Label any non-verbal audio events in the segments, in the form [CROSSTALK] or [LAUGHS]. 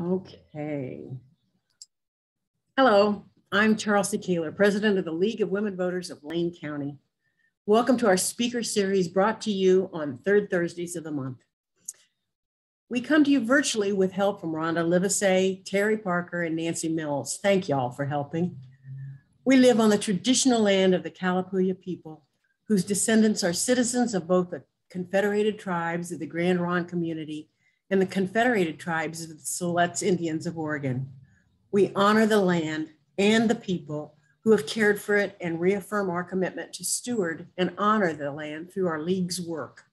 Okay. Hello, I'm Chelsea Kaler, President of the League of Women Voters of Lane County. Welcome to our speaker series brought to you on third Thursdays of the month. We come to you virtually with help from Rhonda Livesay, Terry Parker, and Nancy Mills. Thank y'all for helping. We live on the traditional land of the Kalapuya people, whose descendants are citizens of both the Confederated Tribes of the Grand Ronde community and the Confederated Tribes of the Siletz Indians of Oregon. We honor the land and the people who have cared for it and reaffirm our commitment to steward and honor the land through our league's work.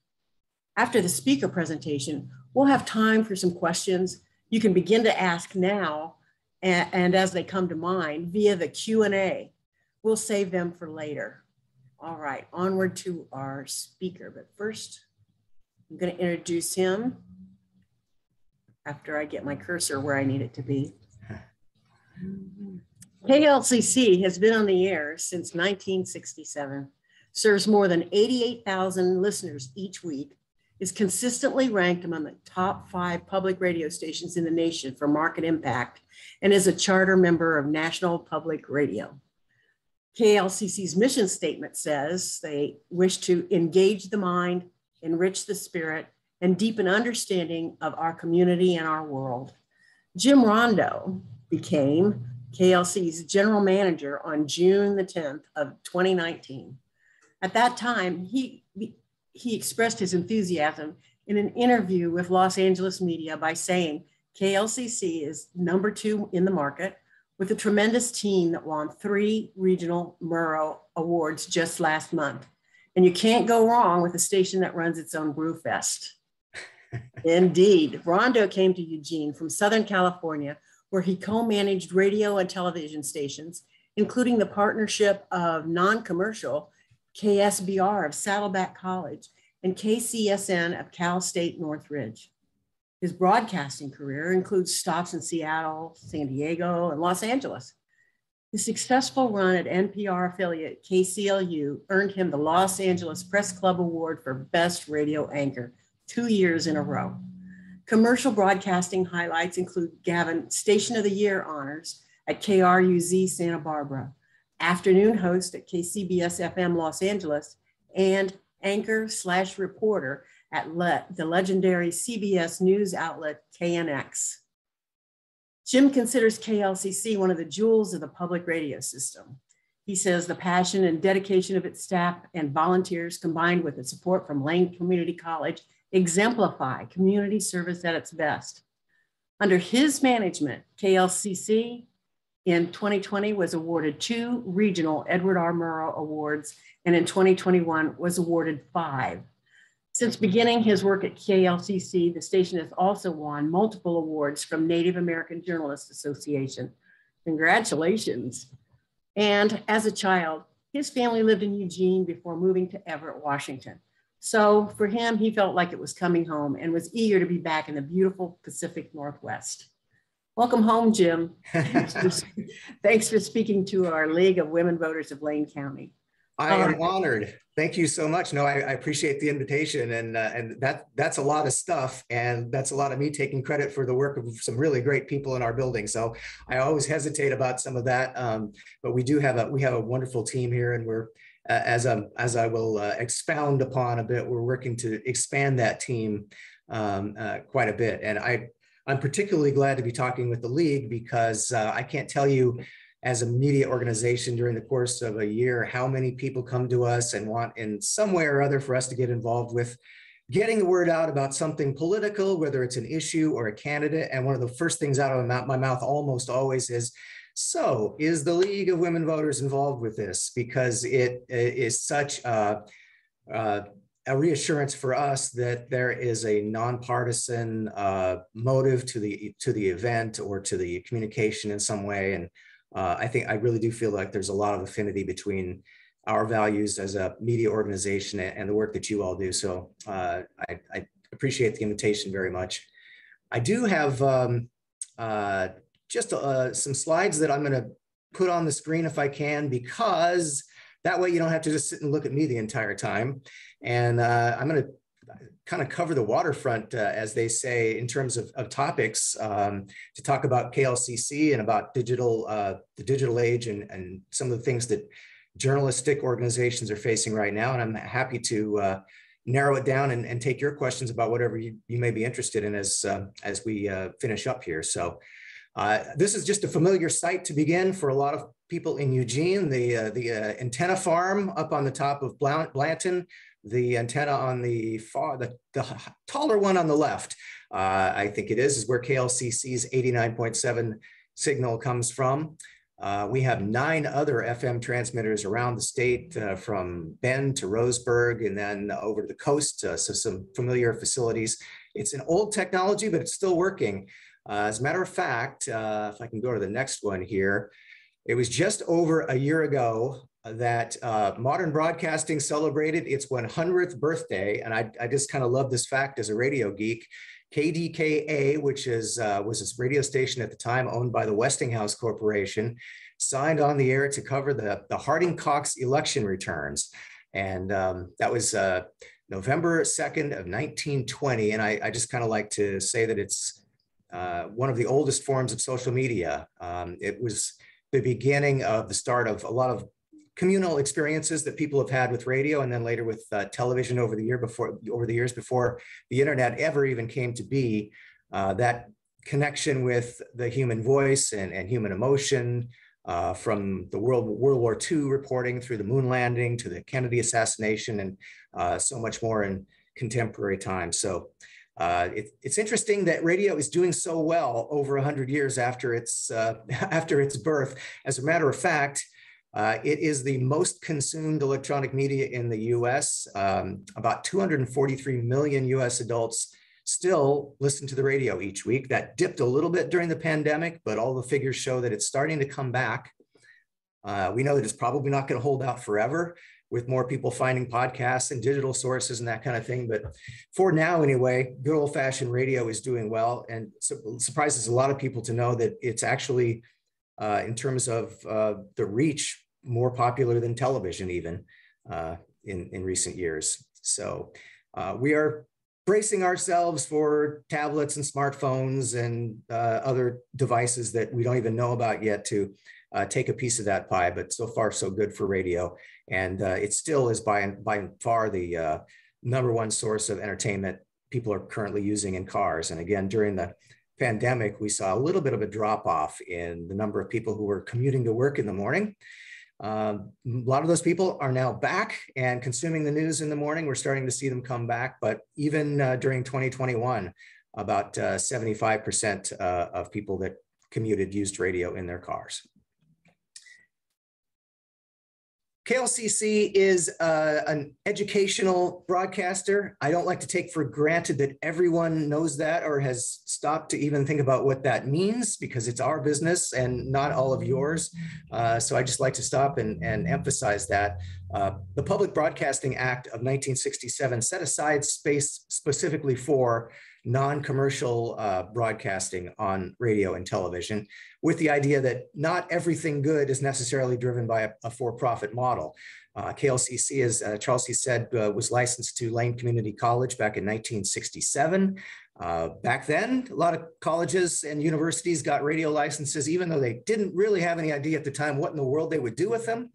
After the speaker presentation, we'll have time for some questions you can begin to ask now and, and as they come to mind via the Q&A. We'll save them for later. All right, onward to our speaker. But first, I'm going to introduce him after I get my cursor where I need it to be. KLCC has been on the air since 1967, serves more than 88,000 listeners each week, is consistently ranked among the top five public radio stations in the nation for market impact, and is a charter member of National Public Radio. KLCC's mission statement says they wish to engage the mind, enrich the spirit, and deepen understanding of our community and our world. Jim Rondeau became KLCC's general manager on June the 10th of 2019. At that time, he, he expressed his enthusiasm in an interview with Los Angeles media by saying KLCC is number two in the market with a tremendous team that won three regional Murrow Awards just last month. And you can't go wrong with a station that runs its own brewfest. Indeed. Rondeau came to Eugene from Southern California, where he co managed radio and television stations, including the partnership of non commercial KSBR of Saddleback College and KCSN of Cal State Northridge. His broadcasting career includes stops in Seattle, San Diego, and Los Angeles. His successful run at NPR affiliate KCLU earned him the Los Angeles Press Club Award for Best Radio Anchor two years in a row. Commercial broadcasting highlights include Gavin Station of the Year honors at KRUZ Santa Barbara, afternoon host at KCBS FM Los Angeles, and anchor slash reporter at Le the legendary CBS news outlet KNX. Jim considers KLCC one of the jewels of the public radio system. He says the passion and dedication of its staff and volunteers combined with the support from Lane Community College exemplify community service at its best. Under his management, KLCC in 2020 was awarded two regional Edward R. Murrow Awards, and in 2021 was awarded five. Since beginning his work at KLCC, the station has also won multiple awards from Native American Journalists Association. Congratulations. And as a child, his family lived in Eugene before moving to Everett, Washington. So for him, he felt like it was coming home and was eager to be back in the beautiful Pacific Northwest. Welcome home, Jim. Thanks for [LAUGHS] [LAUGHS] speaking to our League of Women Voters of Lane County. I am honored. Thank you so much. No, I, I appreciate the invitation, and uh, and that that's a lot of stuff, and that's a lot of me taking credit for the work of some really great people in our building. So I always hesitate about some of that, um, but we do have a we have a wonderful team here, and we're as I as I will uh, expound upon a bit, we're working to expand that team um, uh, quite a bit, and I I'm particularly glad to be talking with the league because uh, I can't tell you as a media organization during the course of a year how many people come to us and want in some way or other for us to get involved with getting the word out about something political whether it's an issue or a candidate. And one of the first things out of my mouth almost always is so is the league of women voters involved with this because it is such a, a, a reassurance for us that there is a nonpartisan uh, motive to the to the event or to the communication in some way and uh, I think I really do feel like there's a lot of affinity between our values as a media organization and, the work that you all do. So uh, I, I, appreciate the invitation very much. I do have um, uh, just uh, some slides that I'm going to put on the screen if I can, because that way you don't have to just sit and look at me the entire time. And uh, I'm going to kind of cover the waterfront, uh, as they say, in terms of, of topics um, to talk about KLCC and about digital, uh, the digital age and, and some of the things that journalistic organizations are facing right now. And I'm happy to uh, narrow it down and, and, take your questions about whatever you, you may be interested in as, uh, as we finish up here. So uh, this is just a familiar site to begin for a lot of people in Eugene, the, uh, the uh, antenna farm up on the top of Blanton, the antenna on the far, the, the taller one on the left, uh, I think it is, is where KLCC's 89.7 signal comes from. Uh, we have nine other FM transmitters around the state uh, from Bend to Roseburg and then over to the coast. So some familiar facilities. It's an old technology, but it's still working. Uh, as a matter of fact, uh, if I can go to the next one here, it was just over a year ago that uh, modern broadcasting celebrated its 100th birthday. And I, I just kind of love this fact as a radio geek. KDKA, which is uh, was this radio station at the time owned by the Westinghouse Corporation, signed on the air to cover the, the Harding Cox election returns. And um, that was uh, November 2nd of 1920. And I, I just kind of like to say that it's uh, one of the oldest forms of social media. Um, it was the beginning of the start of a lot of communal experiences that people have had with radio and then later with uh, television over the year before over the years before the internet ever even came to be uh, that connection with the human voice and, and human emotion uh, from the world world war ii reporting through the moon landing to the kennedy assassination and uh, so much more in contemporary times so uh, it, it's interesting that radio is doing so well over 100 years after its, uh, [LAUGHS] after its birth. As a matter of fact, uh, it is the most consumed electronic media in the US. Um, about 243 million US adults still listen to the radio each week. That dipped a little bit during the pandemic, but all the figures show that it's starting to come back. Uh, we know that it's probably not going to hold out forever with more people finding podcasts and digital sources and that kind of thing. But for now, anyway, good old fashioned radio is doing well and surprises a lot of people to know that it's actually, uh, in terms of uh, the reach, more popular than television, even uh, in, in recent years. So uh, we are bracing ourselves for tablets and smartphones and uh, other devices that we don't even know about yet to uh, take a piece of that pie, but so far so good for radio. And uh, it still is by, by far the uh, number one source of entertainment people are currently using in cars. And again, during the pandemic, we saw a little bit of a drop off in the number of people who were commuting to work in the morning. Um, a lot of those people are now back and consuming the news in the morning. We're starting to see them come back, but even uh, during 2021, about 75% uh, uh, of people that commuted used radio in their cars. KLCC is uh, an educational broadcaster. I don't like to take for granted that everyone knows that or has stopped to even think about what that means because it's our business and not all of yours. Uh, so I just like to stop and, and emphasize that. Uh, the Public Broadcasting Act of 1967 set aside space specifically for non-commercial uh, broadcasting on radio and television with the idea that not everything good is necessarily driven by a, a for-profit model. Uh, KLCC, as uh, Chelsea said, uh, was licensed to Lane Community College back in 1967. Uh, back then, a lot of colleges and universities got radio licenses, even though they didn't really have any idea at the time what in the world they would do with them.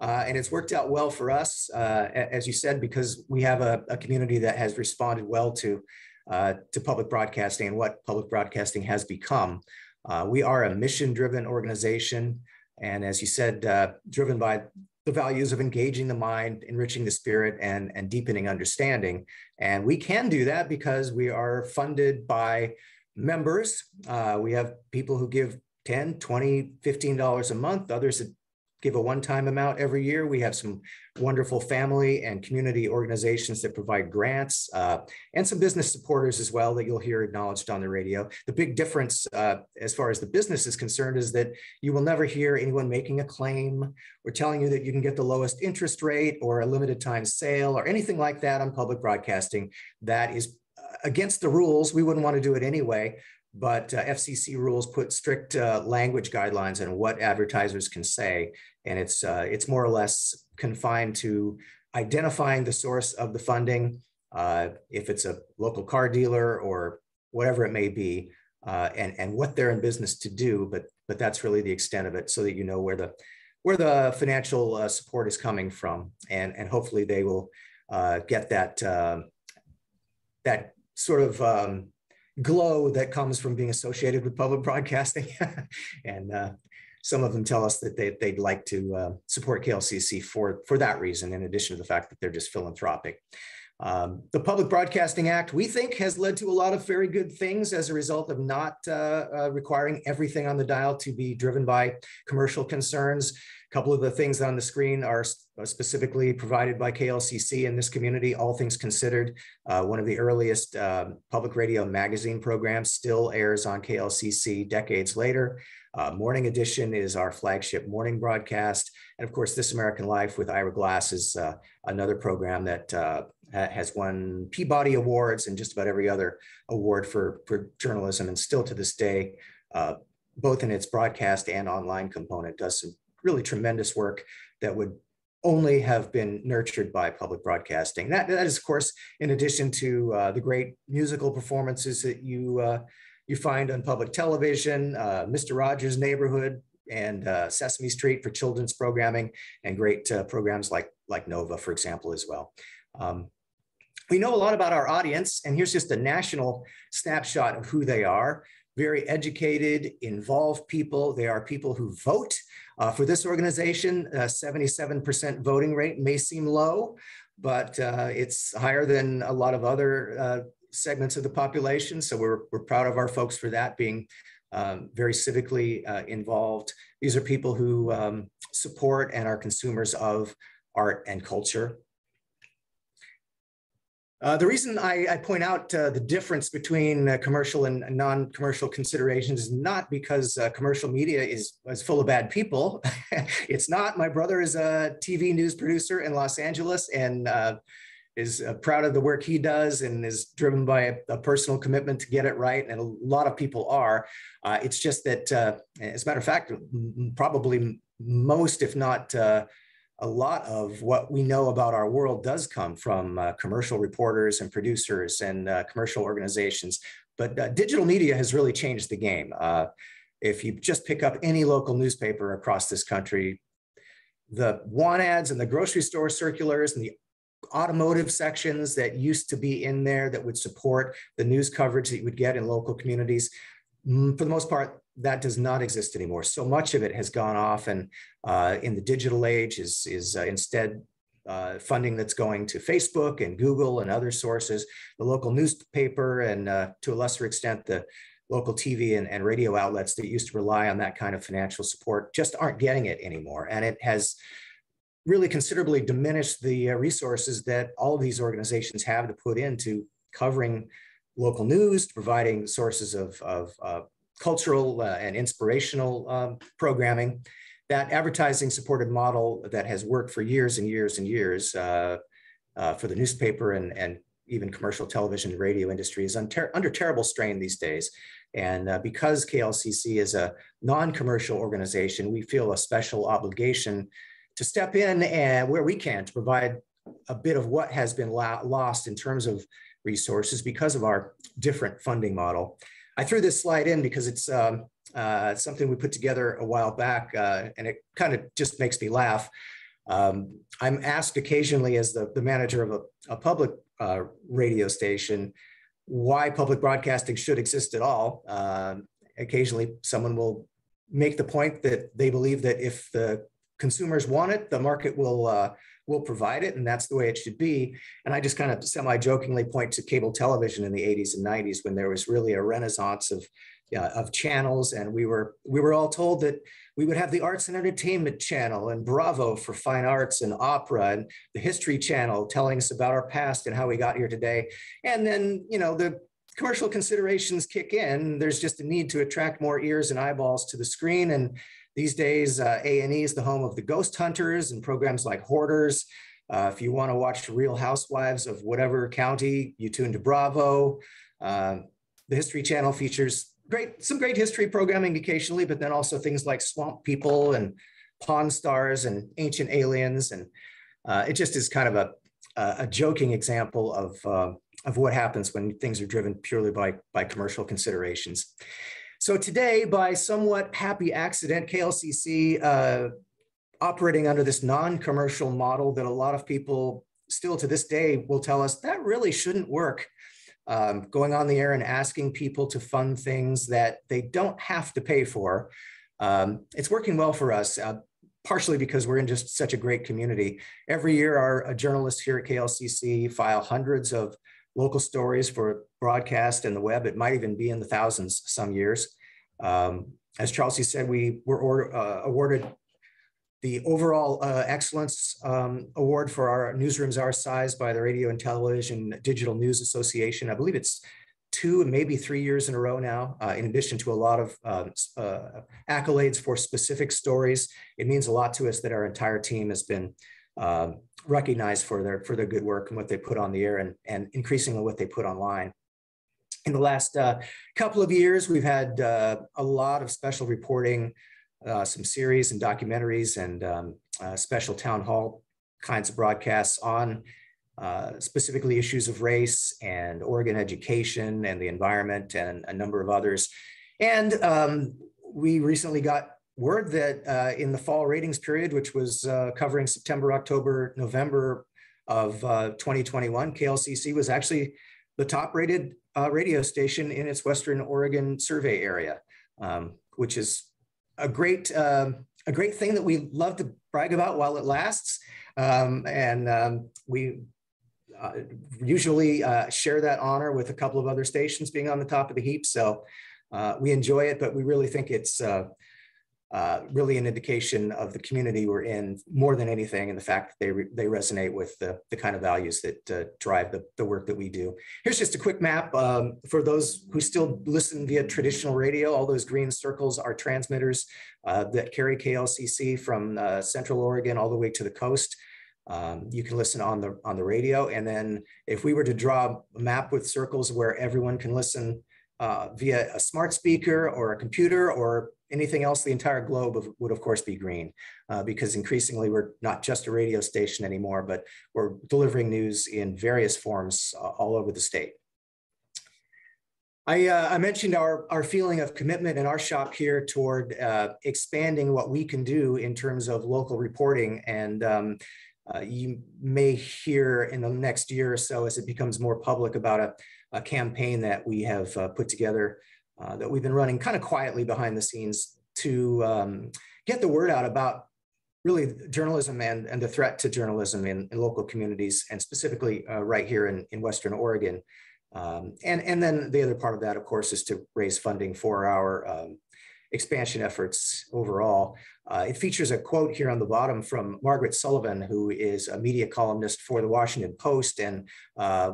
Uh, and it's worked out well for us, uh, as you said, because we have a, a, community that has responded well to uh, to public broadcasting and what public broadcasting has become. Uh, we are a mission driven organization. And as you said, uh, driven by the values of engaging the mind, enriching the spirit, and, and deepening understanding. And we can do that because we are funded by members. Uh, we have people who give 10, 20, $15 a month, others give a one-time amount every year. We have some wonderful family and community organizations that provide grants uh, and some business supporters as well that you'll hear acknowledged on the radio. The big difference uh, as far as the business is concerned is that you will never hear anyone making a claim or telling you that you can get the lowest interest rate or a limited time sale or anything like that on public broadcasting. That is uh, against the rules. We wouldn't want to do it anyway but uh, FCC rules put strict uh, language guidelines on what advertisers can say, and it's uh, it's more or less confined to identifying the source of the funding, uh, if it's a local car dealer or whatever it may be, uh, and, and what they're in business to do, but, but that's really the extent of it so that you know where the, where the financial uh, support is coming from. And, and hopefully they will get that, uh, that sort of um, glow that comes from being associated with public broadcasting. [LAUGHS] and uh, some of them tell us that they, they'd like to uh, support KLCC for, for that reason, in addition to the fact that they're just philanthropic. Um, the Public Broadcasting Act, we think, has led to a lot of very good things as a result of not uh, uh, requiring everything on the dial to be driven by commercial concerns. A couple of the things on the screen are specifically provided by KLCC in this community, all things considered. Uh, one of the earliest um, public radio magazine programs still airs on KLCC decades later. Uh, morning Edition is our flagship morning broadcast. And of course, This American Life with Ira Glass is uh, another program that uh, has won Peabody Awards and just about every other award for, for journalism. And still to this day, uh, both in its broadcast and online component, does some really tremendous work that would only have been nurtured by public broadcasting. That, that is, of course, in addition to uh, the great musical performances that you uh, you find on public television, uh, Mr. Rogers' Neighborhood and uh, Sesame Street for children's programming, and great uh, programs like like Nova, for example, as well. Um, we know a lot about our audience, and here's just a national snapshot of who they are. Very educated, involved people. They are people who vote. Uh, for this organization, 77% voting rate may seem low, but uh, it's higher than a lot of other uh, segments of the population. So we're, we're proud of our folks for that being um, very civically uh, involved. These are people who um, support and are consumers of art and culture. Uh, the reason I, I point out uh, the difference between uh, commercial and non-commercial considerations is not because uh, commercial media is, is full of bad people. [LAUGHS] it's not. My brother is a TV news producer in Los Angeles and uh, is proud of the work he does and is driven by a, a, personal commitment to get it right. And a lot of people are. it's just that, as a matter of fact, probably most, if not a lot of what we know about our world does come from uh, commercial reporters and producers and uh, commercial organizations. But uh, digital media has really changed the game. Uh, if you just pick up any local newspaper across this country, the want ads and the grocery store circulars and the automotive sections that used to be in there that would support the news coverage that you would get in local communities, mm, for the most part, that does not exist anymore. So much of it has gone off, and uh, in the digital age is is uh, instead uh, funding that's going to Facebook and Google and other sources. The local newspaper and uh, to a lesser extent the local TV and, and radio outlets that used to rely on that kind of financial support just aren't getting it anymore, and it has really considerably diminished the uh, resources that all of these organizations have to put into covering local news, providing sources of, of uh, cultural uh, and inspirational um, programming. That advertising supported model that has worked for years and years and years uh, uh, for the newspaper and, and even commercial television and radio industry is under, under terrible strain these days. And uh, because KLCC is a non-commercial organization, we feel a special obligation to step in and where we can to provide a bit of what has been lost in terms of resources because of our different funding model. I threw this slide in because it's um, uh, something we put together a while back, uh, and it kind of just makes me laugh. Um, I'm asked occasionally as the, the manager of a, a public uh, radio station why public broadcasting should exist at all. Um, occasionally, someone will make the point that they believe that if the consumers want it, the market will uh, will provide it, and that's the way it should be. And I just kind of semi-jokingly point to cable television in the 80s and 90s when there was really a renaissance of of channels, and we were we were all told that we would have the Arts and Entertainment Channel and Bravo for fine arts and opera, and the History Channel telling us about our past and how we got here today. And then you know the commercial considerations kick in. There's just a need to attract more ears and eyeballs to the screen, and these days, uh, A&E is the home of the Ghost Hunters and programs like Hoarders. Uh, if you want to watch Real Housewives of whatever county, you tune to Bravo. Uh, the History Channel features great, some great history programming occasionally, but then also things like Swamp People and Pawn Stars and Ancient Aliens. And uh, it just is kind of a, a joking example of, uh, of what happens when things are driven purely by, by commercial considerations. So today, by somewhat happy accident, KLCC uh, operating under this non-commercial model that a lot of people still to this day will tell us that really shouldn't work. Um, going on the air and asking people to fund things that they don't have to pay for. Um, it's working well for us, uh, partially because we're in just such a great community. Every year, our journalists here at KLCC file hundreds of local stories for broadcast and the web. It might even be in the thousands some years. Um, as Chelsea said, we were or, uh, awarded the overall uh, excellence um, award for our newsrooms our size by the Radio and Television Digital News Association. I believe it's two and maybe three years in a row now, uh, in addition to a lot of um, uh, accolades for specific stories. It means a lot to us that our entire team has been um, recognized for their, for their good work and what they put on the air and, and increasingly what they put online. In the last uh, couple of years, we've had uh, a lot of special reporting uh, some series and documentaries and um, uh, special town hall kinds of broadcasts on uh, specifically issues of race and Oregon education and the environment and a number of others. And um, we recently got word that uh, in the fall ratings period, which was uh, covering September, October, November of 2021, KLCC was actually the top rated radio station in its Western Oregon survey area, um, which is a great uh, a great thing that we love to brag about while it lasts, um, and um, we uh, usually uh, share that honor with a couple of other stations being on the top of the heap. So uh, we enjoy it, but we really think it's uh, really an indication of the community we're in more than anything and the fact that they, re they resonate with the, the kind of values that uh, drive the, the work that we do. Here's just a quick map um, for those who still listen via traditional radio. All those green circles are transmitters uh, that carry KLCC from uh, Central Oregon all the way to the coast. Um, you can listen on the on the radio. And then if we were to draw a map with circles where everyone can listen uh, via a smart speaker or a computer or anything else, the entire globe of, would of course be green uh, because increasingly we're not just a radio station anymore, but we're delivering news in various forms uh, all over the state. I, uh, I, mentioned our, our feeling of commitment in our shop here toward uh, expanding what we can do in terms of local reporting. And um, you may hear in the next year or so as it becomes more public about a, a campaign that we have uh, put together uh, that we've been running kind of quietly behind the scenes to um, get the word out about really journalism and, and the threat to journalism in, in local communities and specifically uh, right here in, in Western Oregon. Um, and, and then the other part of that, of course, is to raise funding for our um, expansion efforts overall. Uh, it features a quote here on the bottom from Margaret Sullivan, who is a media columnist for the Washington Post and uh,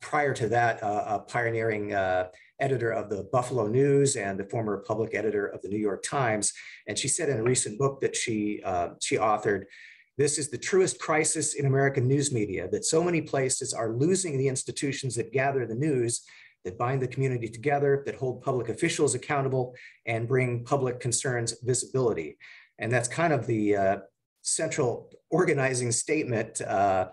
prior to that, uh, a pioneering uh, editor of the Buffalo News and the former public editor of the New York Times. And she said in a recent book that she, uh, she authored, this is the truest crisis in American news media, that so many places are losing the institutions that gather the news, that bind the community together, that hold public officials accountable, and bring public concerns visibility. And that's kind of the uh, central organizing statement uh,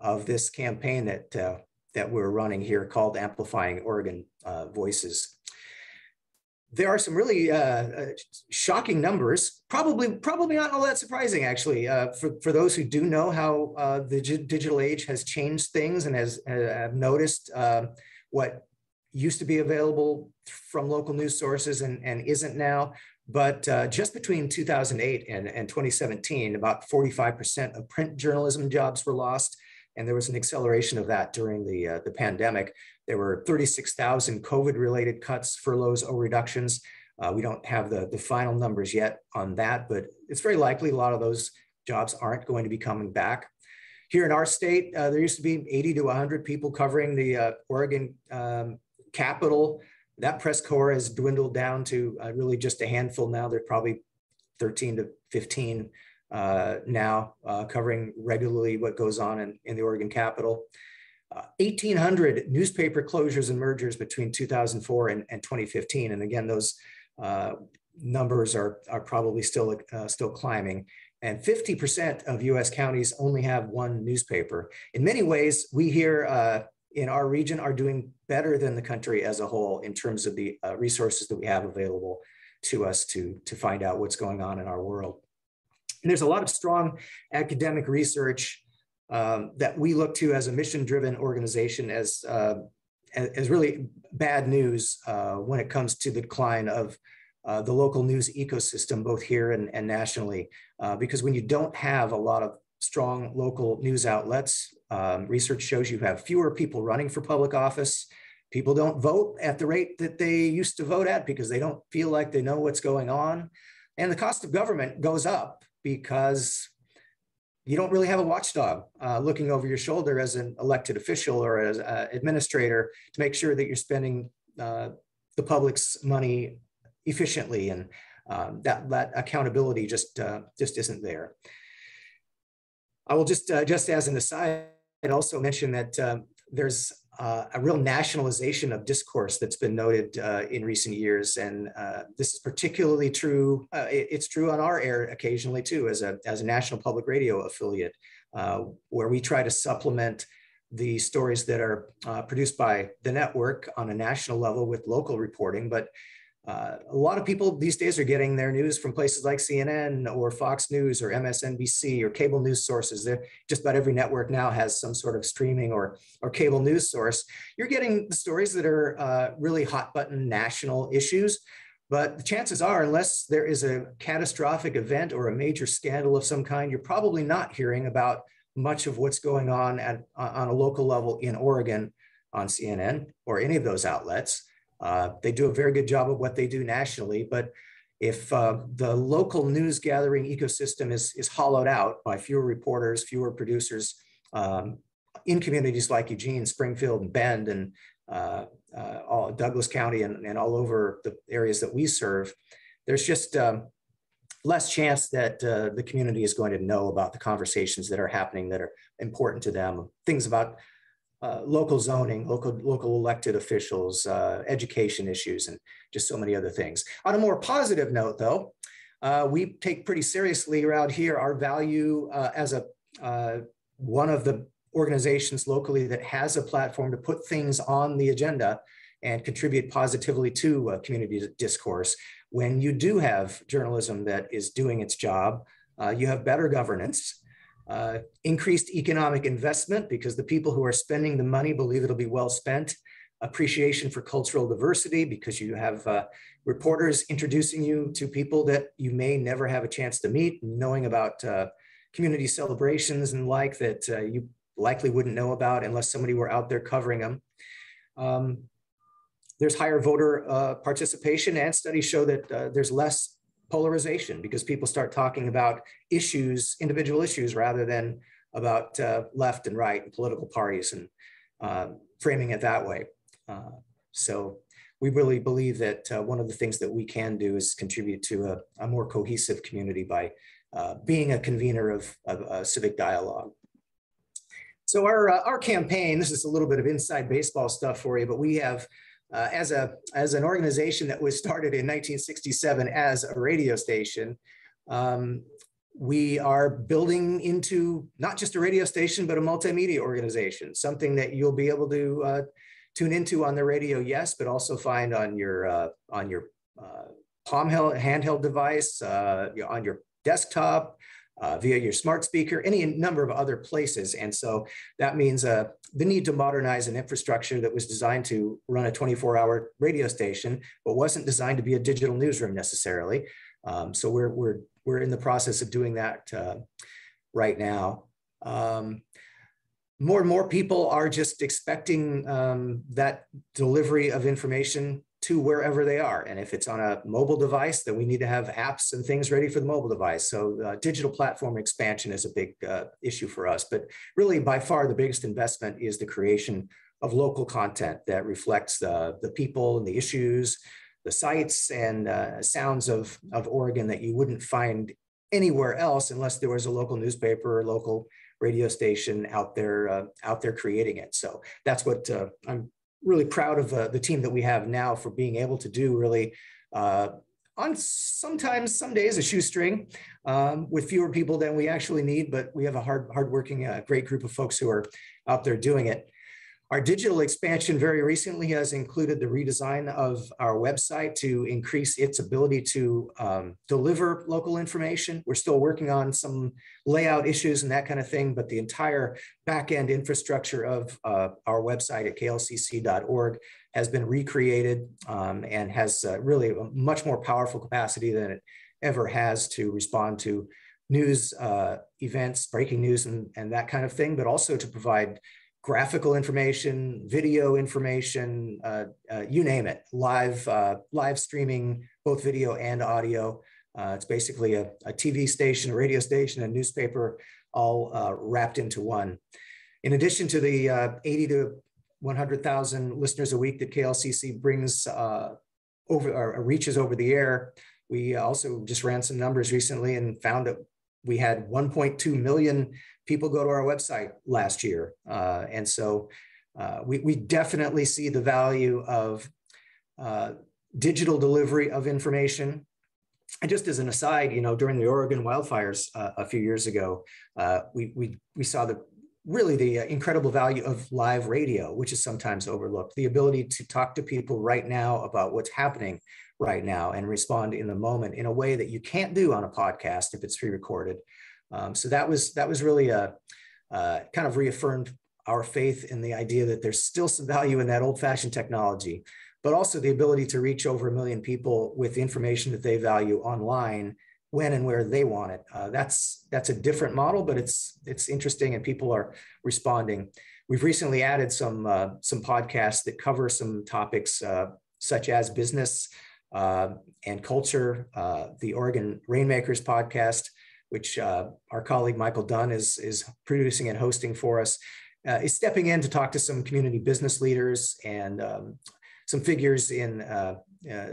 of this campaign that uh, that we're running here called Amplifying Oregon uh, Voices. There are some really uh, uh, shocking numbers, probably probably not all that surprising actually, uh, for, for those who do know how uh, the digital age has changed things and has have noticed um, what used to be available from local news sources and, and isn't now. But uh, just between 2008 and, and 2017, about 45% of print journalism jobs were lost and there was an acceleration of that during the, uh, the pandemic. There were 36,000 COVID-related cuts, furloughs, or reductions. Uh, we don't have the, the final numbers yet on that, but it's very likely a lot of those jobs aren't going to be coming back. Here in our state, uh, there used to be 80 to 100 people covering the uh, Oregon um, Capitol. That press corps has dwindled down to uh, really just a handful now. They're probably 13 to 15 uh, now, uh, covering regularly what goes on in, in the Oregon Capitol. Uh, 1,800 newspaper closures and mergers between 2004 and, and 2015. And again, those uh, numbers are, are probably still, uh, still climbing. and 50% of US counties only have one newspaper. In many ways, we here uh, in our region are doing better than the country as a whole in terms of the uh, resources that we have available to us to, to find out what's going on in our world. And there's a lot of strong academic research um, that we look to as a mission-driven organization as, uh, as really bad news uh, when it comes to the decline of uh, the local news ecosystem, both here and, and nationally. Uh, because when you don't have a lot of strong local news outlets, um, research shows you have fewer people running for public office. People don't vote at the rate that they used to vote at because they don't feel like they know what's going on. And the cost of government goes up because you don't really have a watchdog uh, looking over your shoulder as an elected official or as an administrator to make sure that you're spending uh, the public's money efficiently and um, that, that accountability just, uh, just isn't there. I will just, uh, just as an aside, I'd also mention that um, there's uh, a real nationalization of discourse that's been noted uh, in recent years. And uh, this is particularly true, uh, it, it's true on our air occasionally too, as a, as a national public radio affiliate, uh, where we try to supplement the stories that are uh, produced by the network on a national level with local reporting. But uh, a lot of people these days are getting their news from places like CNN or Fox News or MSNBC or cable news sources. They're, just about every network now has some sort of streaming or, or cable news source. You're getting the stories that are uh, really hot button national issues. But the chances are, unless there is a catastrophic event or a major scandal of some kind, you're probably not hearing about much of what's going on at, on a local level in Oregon on CNN or any of those outlets. Uh, they do a very good job of what they do nationally, but if uh, the local news gathering ecosystem is, is hollowed out by fewer reporters, fewer producers um, in communities like Eugene, Springfield, and Bend, and uh, uh all Douglas County, and, and, all over the areas that we serve, there's just um, less chance that uh, the community is going to know about the conversations that are happening that are important to them. Things about uh, local zoning, local local elected officials, uh, education issues, and just so many other things. On a more positive note, though, uh, we take pretty seriously around here our value uh, as a uh, one of the organizations locally that has a platform to put things on the agenda and contribute positively to community discourse. When you do have journalism that is doing its job, you have better governance uh, increased economic investment because the people who are spending the money believe it'll be well spent, appreciation for cultural diversity because you have uh, reporters introducing you to people that you may never have a chance to meet, knowing about uh, community celebrations and like that uh, you likely wouldn't know about unless somebody were out there covering them. Um, there's higher voter uh, participation and studies show that there's less polarization because people start talking about issues, individual issues, rather than about uh, left and right and political parties and uh, framing it that way. Uh, so we really believe that uh, one of the things that we can do is contribute to a, a more cohesive community by uh, being a convener of, of civic dialogue. So our, uh, our campaign, this is a little bit of inside baseball stuff for you, but we have uh, as, a, as an organization that was started in 1967 as a radio station, um, we are building into not just a radio station, but a multimedia organization, something that you'll be able to uh, tune into on the radio, yes, but also find on your, uh, on your uh, palm handheld device, uh, on your desktop, uh, via your smart speaker, any number of other places. And so that means uh, the need to modernize an infrastructure that was designed to run a 24 hour radio station, but wasn't designed to be a digital newsroom necessarily. Um, so we're, we're, we're in the process of doing that uh, right now. Um, more and more people are just expecting um, that delivery of information to wherever they are. And if it's on a mobile device, then we need to have apps and things ready for the mobile device. So uh, digital platform expansion is a big uh, issue for us. But really, by far, the biggest investment is the creation of local content that reflects the, the people and the issues, the sights and uh, sounds of, of Oregon that you wouldn't find anywhere else unless there was a local newspaper or local radio station out there uh, out there creating it. So that's what uh, I'm really proud of uh, the team that we have now for being able to do really uh, on sometimes some days a shoestring um, with fewer people than we actually need, but we have a hard, hardworking, uh, great group of folks who are out there doing it. Our digital expansion very recently has included the redesign of our website to increase its ability to um, deliver local information. We're still working on some layout issues and that kind of thing, but the entire backend infrastructure of uh, our website at klcc.org has been recreated um, and has uh, really a much more powerful capacity than it ever has to respond to news uh, events, breaking news, and, and that kind of thing, but also to provide graphical information, video information, uh, uh, you name it, live, uh, live streaming, both video and audio. Uh, it's basically a, a, TV station, a radio station, a newspaper, all uh, wrapped into one. In addition to the uh, 80 to 100,000 listeners a week that KLCC brings over or reaches over the air, we also just ran some numbers recently and found that we had 1.2 million people go to our website last year. Uh, and so uh, we, we definitely see the value of uh, digital delivery of information. And just as an aside, you know, during the Oregon wildfires uh, a few years ago, uh, we, we, we saw the really the uh, incredible value of live radio, which is sometimes overlooked, the ability to talk to people right now about what's happening right now and respond in the moment in a way that you can't do on a podcast if it's pre-recorded. Um, so that was that was really a uh, kind of reaffirmed our faith in the idea that there's still some value in that old-fashioned technology, but also the ability to reach over a million people with information that they value online when and where they want it. Uh, that's that's a different model, but it's it's interesting and people are responding. We've recently added some uh, some podcasts that cover some topics uh, such as business uh, and culture. Uh, the Oregon Rainmakers podcast which uh, our colleague Michael Dunn is, is producing and hosting for us, uh, is stepping in to talk to some community business leaders and um, some figures in uh, uh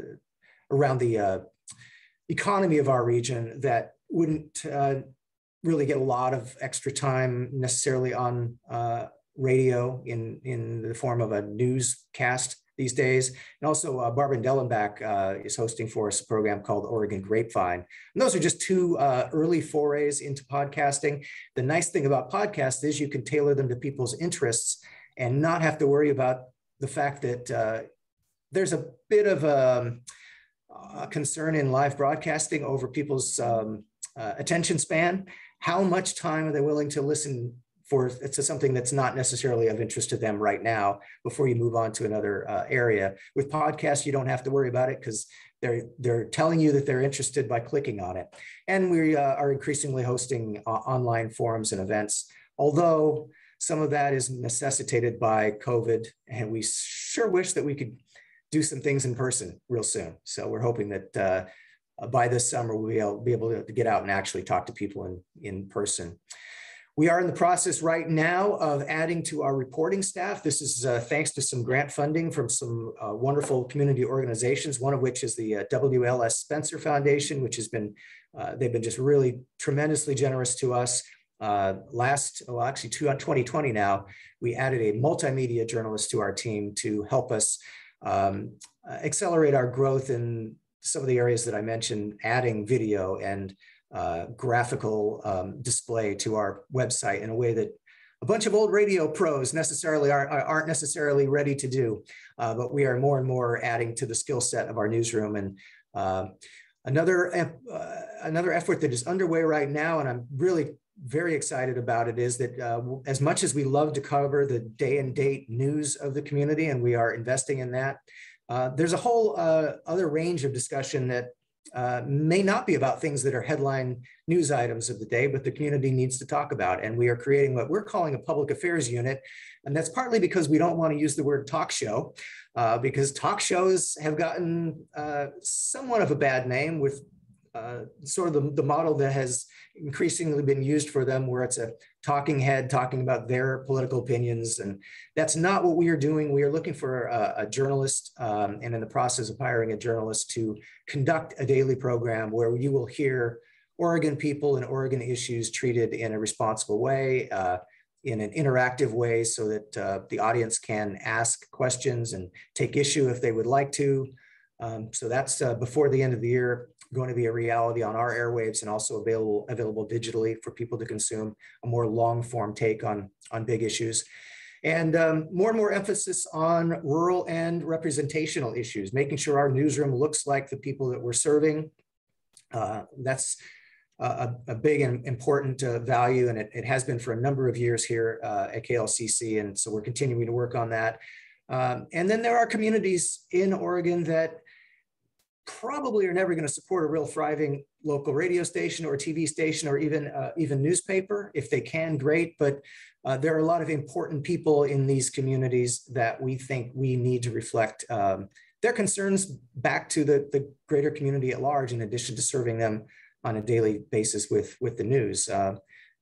around the uh, economy of our region that wouldn't really get a lot of extra time necessarily on radio in, in the form of a newscast these days. And also uh, Barbara Dellenback uh, is hosting for us a program called Oregon Grapevine. And those are just two uh, early forays into podcasting. The nice thing about podcasts is you can tailor them to people's interests and not have to worry about the fact that uh, there's a bit of a, a, concern in live broadcasting over people's um, uh, attention span. How much time are they willing to listen for it's something that's not necessarily of interest to them right now before you move on to another uh, area. With podcasts you don't have to worry about it because they're they're telling you that they're interested by clicking on it. And we uh, are increasingly hosting uh, online forums and events. Although some of that is necessitated by covid and we sure wish that we could do some things in person real soon. So we're hoping that uh, by this summer we'll be able, be able to get out and actually talk to people in in person we are in the process right now of adding to our reporting staff. This is uh, thanks to some grant funding from some uh, wonderful community organizations, one of which is the uh, WLS Spencer Foundation, which has been, uh, they've been just really tremendously generous to us. Uh, last, well, actually 2020 now, we added a multimedia journalist to our team to help us um, accelerate our growth in some of the areas that I mentioned, adding video and uh, graphical um, display to our website in a way that a bunch of old radio pros necessarily are, aren't necessarily ready to do. Uh, but we are more and more adding to the skill set of our newsroom. And uh, another, uh, another effort that is underway right now, and I'm really very excited about it, is that uh, as much as we love to cover the day and date news of the community, and we are investing in that, uh, there's a whole other range of discussion that uh, may not be about things that are headline news items of the day, but the community needs to talk about. And we are creating what we're calling a public affairs unit. And that's partly because we don't want to use the word talk show, uh, because talk shows have gotten uh, somewhat of a bad name with uh, sort of the, the model that has increasingly been used for them where it's a talking head talking about their political opinions. And that's not what we are doing. We are looking for a, a journalist um, and in the process of hiring a journalist to conduct a daily program where you will hear oregon people and oregon issues treated in a responsible way uh, in an interactive way so that uh, the audience can ask questions and take issue if they would like to. Um, so that's uh, before the end of the year going to be a reality on our airwaves and also available available digitally for people to consume a more long form take on on big issues. And um, more and more emphasis on rural and representational issues making sure our newsroom looks like the people that we're serving. Uh, that's a, a, big and important uh, value and it, it, has been for a number of years here uh, at klcc and so we're continuing to work on that. Um, and then there are communities in oregon that probably are never going to support a real thriving local radio station or TV station or even uh, even newspaper. If they can, great. But uh, there are a lot of important people in these communities that we think we need to reflect um, their concerns back to the, the greater community at large, in addition to serving them on a daily basis with, with the news. Uh,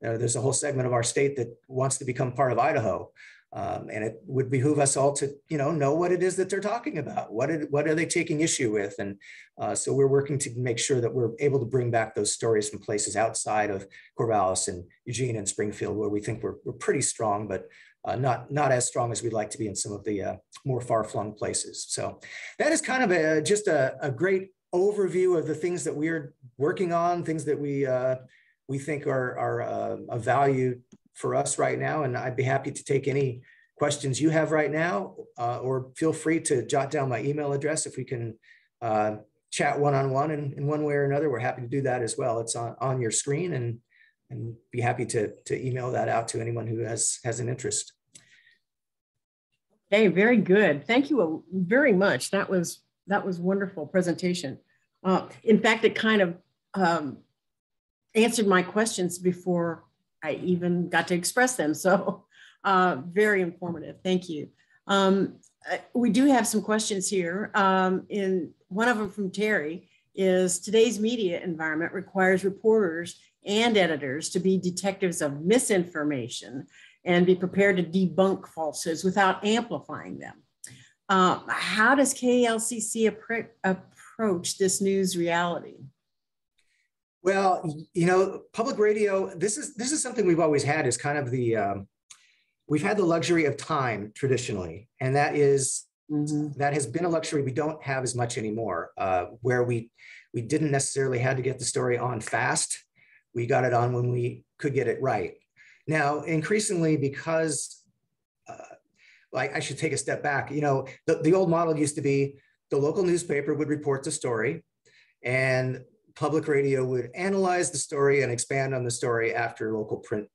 uh there's a whole segment of our state that wants to become part of Idaho. Um, and it would behoove us all to, you know, know what it is that they're talking about. What, what are they taking issue with? And uh, so we're working to make sure that we're able to bring back those stories from places outside of Corvallis and Eugene and Springfield, where we think we're, we're pretty strong, but uh, not, not as strong as we'd like to be in some of the uh, more far-flung places. So that is kind of a, just a, a, great overview of the things that we're working on, things that we, uh, we think are, are uh, of value for us right now. And I'd be happy to take any questions you have right now, uh, or feel free to jot down my email address if we can uh, chat one-on-one in, in one way or another. We're happy to do that as well. It's on, on your screen and, and be happy to, to email that out to anyone who has, has an interest. Hey, very good. Thank you very much. That was, that was wonderful presentation. Uh, in fact, it kind of um, answered my questions before I even got to express them. So [LAUGHS] uh, very informative. Thank you. Um, we do have some questions here. Um, in one of them from Terry is today's media environment requires reporters and editors to be detectives of misinformation and be prepared to debunk falsehoods without amplifying them. Uh, how does KLCC approach this news reality? Well, you know, public radio. This is this is something we've always had. Is kind of the um, we've had the luxury of time traditionally, and that is, mm-hmm. that has been a luxury we don't have as much anymore. Uh, where we we didn't necessarily had to get the story on fast. We got it on when we could get it right. Now, increasingly, because uh, like I should take a step back. You know, the, the old model used to be the local newspaper would report the story, and public radio would analyze the story and expand on the story after local print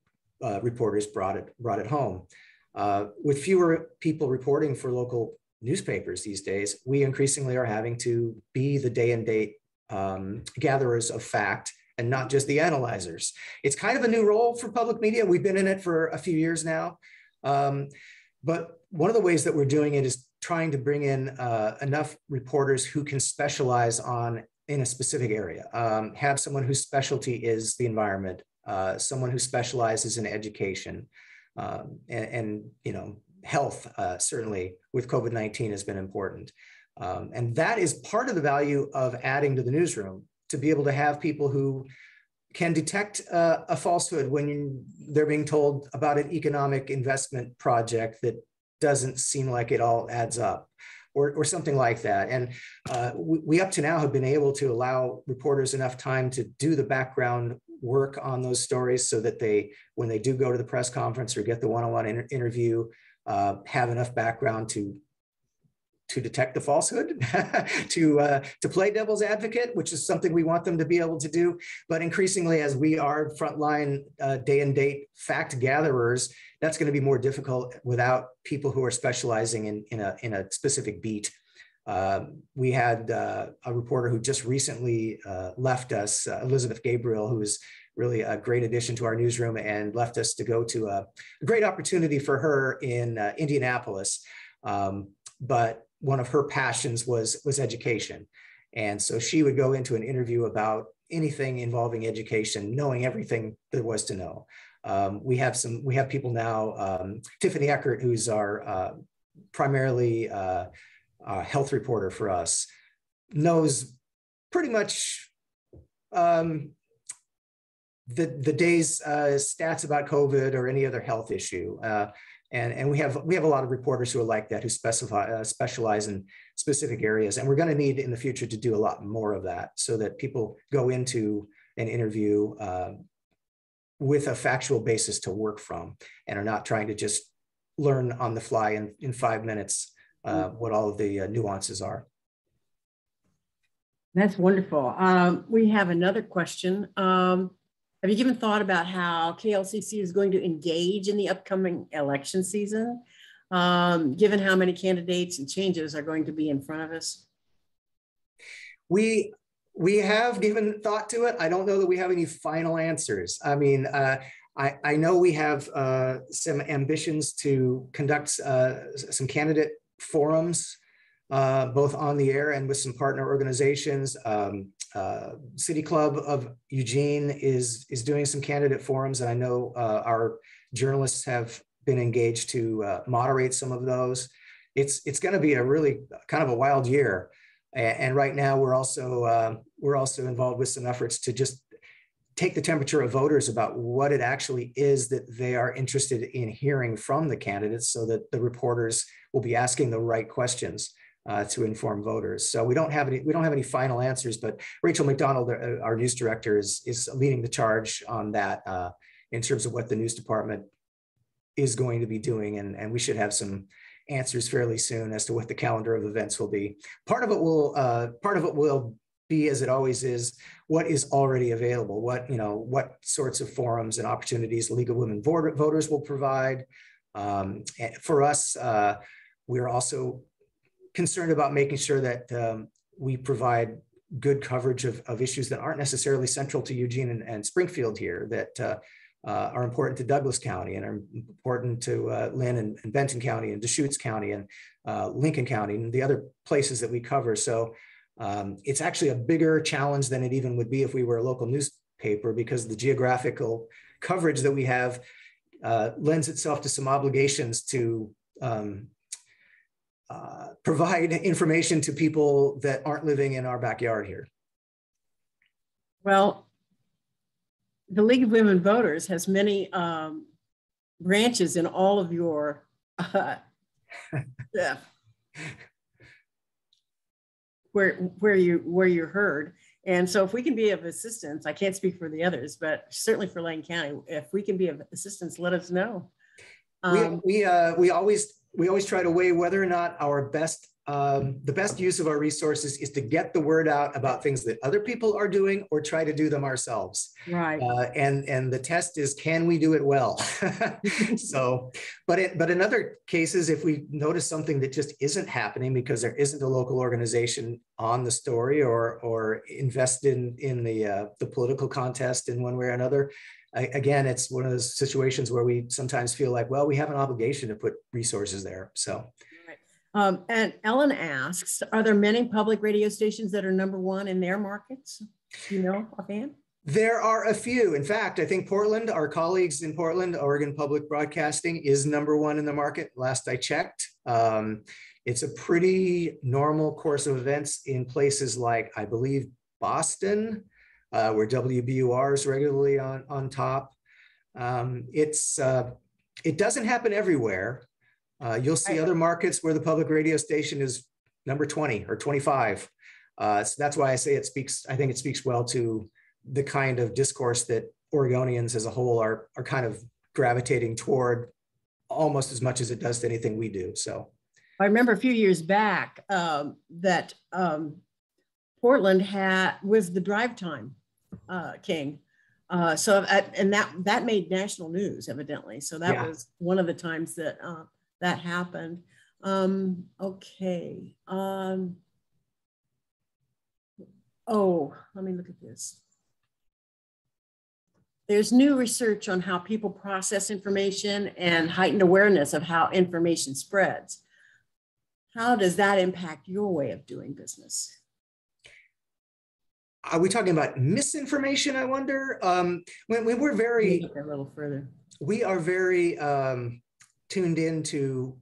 uh, reporters brought it, brought it home. Uh, with fewer people reporting for local newspapers these days, we increasingly are having to be the day and date um, gatherers of fact and not just the analyzers. It's kind of a new role for public media. We've been in it for a few years now. Um, but one of the ways that we're doing it is trying to bring in uh, enough reporters who can specialize on in a specific area. Um, have someone whose specialty is the environment, uh, someone who specializes in education, um, and, and, you know health. Uh, certainly, with COVID nineteen has been important, um, and that is part of the value of adding to the newsroom to be able to have people who can detect uh, a falsehood when they're being told about an economic investment project that doesn't seem like it all adds up or, or something like that. And uh, we, we, up to now have been able to allow reporters enough time to do the background work on those stories so that they, when they do go to the press conference or get the one-on-one inter interview, uh, have enough background to to detect the falsehood, [LAUGHS] to uh, to play devil's advocate, which is something we want them to be able to do. But increasingly, as we are frontline uh, day and date fact gatherers, that's going to be more difficult without people who are specializing in in a in a specific beat. Uh, we had uh, a reporter who just recently uh, left us, uh, Elizabeth Gabriel, who is really a great addition to our newsroom and left us to go to a, great opportunity for her in Indianapolis. Um, but one of her passions was was education. And so she would go into an interview about anything involving education knowing everything there was to know. Um, we have some we have people now um, tiffany eckert who's our uh, primarily uh, uh, health reporter for us knows pretty much um, the the day's uh, stats about covid or any other health issue. Uh, And, and we have we have a lot of reporters who are like that who specify uh, specialize in specific areas and we're going to need in the future to do a lot more of that so that people go into an interview uh, with a factual basis to work from and are not trying to just learn on the fly in, in five minutes uh, what all of the uh, nuances are. That's wonderful. Um, we have another question. Um, have you given thought about how KLCC is going to engage in the upcoming election season, um, given how many candidates and changes are going to be in front of us? We we have given thought to it. I don't know that we have any final answers. I mean, uh, I, I know we have uh, some ambitions to conduct uh, some candidate forums, uh, both on the air and with some partner organizations. Um, uh, City Club of Eugene is is doing some candidate forums, and I know uh, our journalists have been engaged to uh, moderate some of those. It's it's going to be a really kind of a wild year, and, and right now we're also uh, we're also involved with some efforts to just take the temperature of voters about what it actually is that they are interested in hearing from the candidates, so that the reporters will be asking the right questions uh, to inform voters. So we don't have any we don't have any final answers, but Rachel McDonald, uh, our news director, is is leading the charge on that uh, in terms of what the news department is going to be doing, and and we should have some answers fairly soon as to what the calendar of events will be. Part of it will uh, part of it will be as it always is what is already available what you know what sorts of forums and opportunities league of women voters will provide um, for us uh, we're also concerned about making sure that um, we provide good coverage of, of issues that aren't necessarily central to Eugene and, and Springfield here that uh, uh, are important to Douglas County and are important to uh, Linn and, and, Benton County and Deschutes County and uh, Lincoln County and the other places that we cover. So um, it's actually a bigger challenge than it even would be if we were a local newspaper because the geographical coverage that we have uh, lends itself to some obligations to um, uh, provide information to people that aren't living in our backyard here? Well, the League of Women Voters has many um, branches in all of your uh, [LAUGHS] where where you where you're heard. And so, if we can be of assistance, I can't speak for the others, but certainly for Lane County, if we can be of assistance, let us know. Um, we we uh, we always we always try to weigh whether or not our best um, the best use of our resources is to get the word out about things that other people are doing or try to do them ourselves. Right. Uh, and and the test is can we do it well? [LAUGHS] [LAUGHS] so, but it, but in other cases, if we notice something that just isn't happening because there isn't a local organization on the story or or invested in in the uh, the political contest in one way or another, again, it's one of those situations where we sometimes feel like, well, we have an obligation to put resources there. So. Um, and Ellen asks, are there many public radio stations that are number one in their markets? You know offhand? There are a few. In fact, I think Portland, our colleagues in Portland, Oregon Public Broadcasting is number one in the market. Last I checked, um, it's a pretty normal course of events in places like, I believe, Boston, uh, where WBUR is regularly on, on top. Um, it's, uh, it doesn't happen everywhere. Uh, you'll see other markets where the public radio station is number 20 or 25. Uh, so that's why I say it speaks, I think it speaks well to the kind of discourse that Oregonians as a whole are, are kind of gravitating toward almost as much as it does to anything we do. So I remember a few years back um, that um, Portland had was the drive time uh, king. Uh, so and that that made national news evidently. So that yeah. was one of the times that uh, that happened. Um, okay. Um, oh, let me look at this. There's new research on how people process information and heightened awareness of how information spreads. How does that impact your way of doing business? Are we talking about misinformation? I wonder. Um, when, when we're very a little further, we are very um, tuned into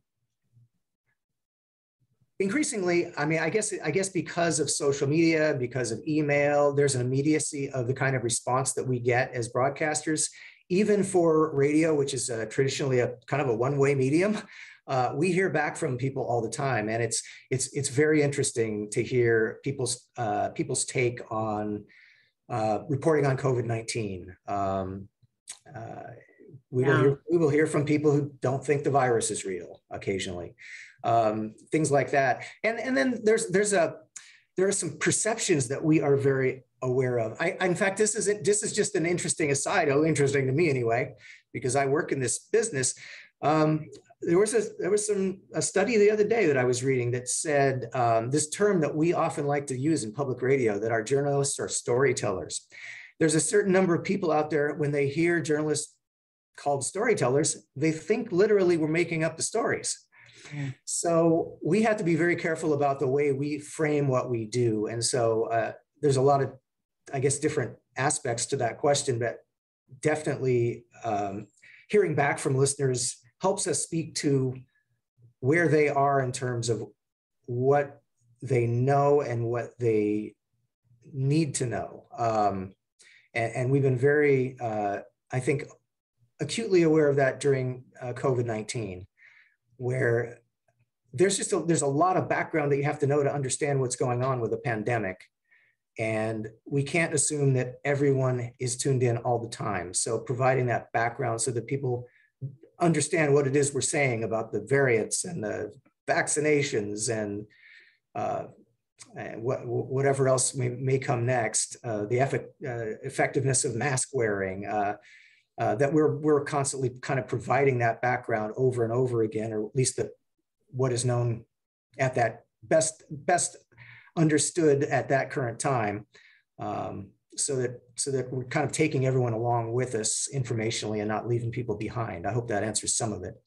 increasingly i mean i guess i guess because of social media because of email there's an immediacy of the kind of response that we get as broadcasters even for radio, which is uh, traditionally a kind of a one-way medium, uh, we hear back from people all the time, and it's it's it's very interesting to hear people's uh, people's take on uh, reporting on COVID nineteen. Um, uh, we will hear we will hear from people who don't think the virus is real occasionally, um, things like that, and and then there's there's a there are some perceptions that we are very aware of. I, in fact, this is this is just an interesting aside, oh, interesting to me anyway, because I work in this business. Um, there was a there was some a study the other day that I was reading that said um, this term that we often like to use in public radio that our journalists are storytellers. There's a certain number of people out there when they hear journalists called storytellers, they think literally we're making up the stories. So we have to be very careful about the way we frame what we do. And so uh, there's a lot of, I guess, different aspects to that question, but definitely um, hearing back from listeners helps us speak to where they are in terms of what they know and what they need to know. Um, and, and, we've been very, uh, I think, acutely aware of that during uh, COVID-19, where there's just a, there's a lot of background that you have to know to understand what's going on with a pandemic. And we can't assume that everyone is tuned in all the time. So providing that background so that people understand what it is we're saying about the variants and the vaccinations and uh, what, whatever else may, may come next, uh, the effect, uh, effectiveness of mask wearing, uh, uh, that we're, we're constantly kind of providing that background over and over again, or at least the, what is known at that best, best understood at that current time. Um, so that so that we're kind of taking everyone along with us informationally and not leaving people behind. I hope that answers some of it.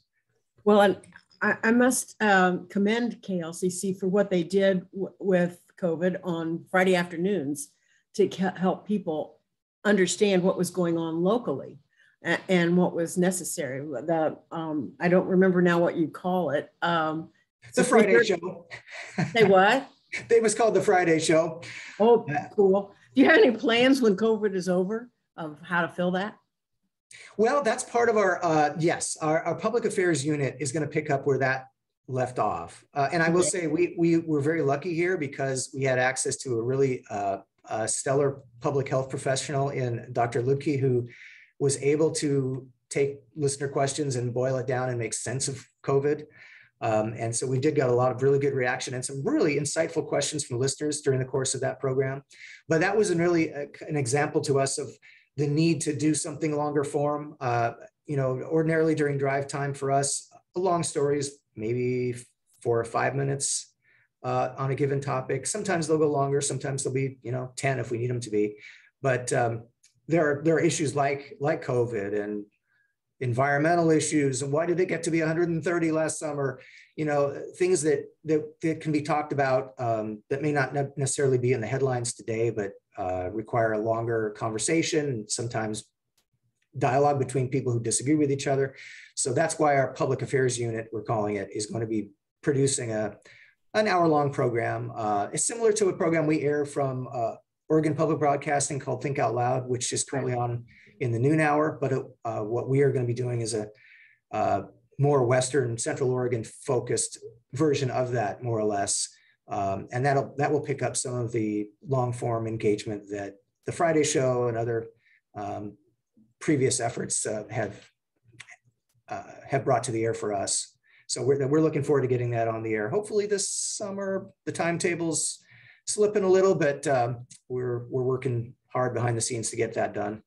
Well, and I, I must um, commend KLCC for what they did with COVID on Friday afternoons to help people understand what was going on locally and what was necessary. The um, I don't remember now what you call it. Um, the Friday show. Say what? [LAUGHS] it was called the Friday show. Oh, cool. Do you have any plans when COVID is over of how to fill that? Well, that's part of our uh, yes. Our, our public affairs unit is going to pick up where that left off. Uh, and I will say we we were very lucky here because we had access to a really uh, a stellar public health professional in Dr. Luedtke who was able to take listener questions and boil it down and make sense of COVID. Um, and so we did get a lot of really good reaction and some really insightful questions from listeners during the course of that program. But that was an really a, an example to us of the need to do something longer form. Uh, you know, ordinarily during drive time for us, long stories, maybe four or five minutes uh, on a given topic. Sometimes they'll go longer. Sometimes they'll be, you know, 10 if we need them to be. But um, there are there are issues like like COVID and environmental issues and why did it get to be 130 last summer? You know things that that, that can be talked about um, that may not necessarily be in the headlines today but uh, require a longer conversation sometimes dialogue between people who disagree with each other. So that's why our public affairs unit we're calling it is going to be producing a an hour long program uh, it's similar to a program we air from uh, Oregon Public Broadcasting called Think Out Loud, which is currently on in the noon hour. But uh, what we are going to be doing is a uh, more Western Central Oregon focused version of that, more or less. Um, and that'll that will pick up some of the long form engagement that the Friday show and other um, previous efforts uh, have uh, have brought to the air for us. So we're, we're looking forward to getting that on the air. Hopefully this summer, the timetables slipping a little, but um, we're we're working hard behind the scenes to get that done.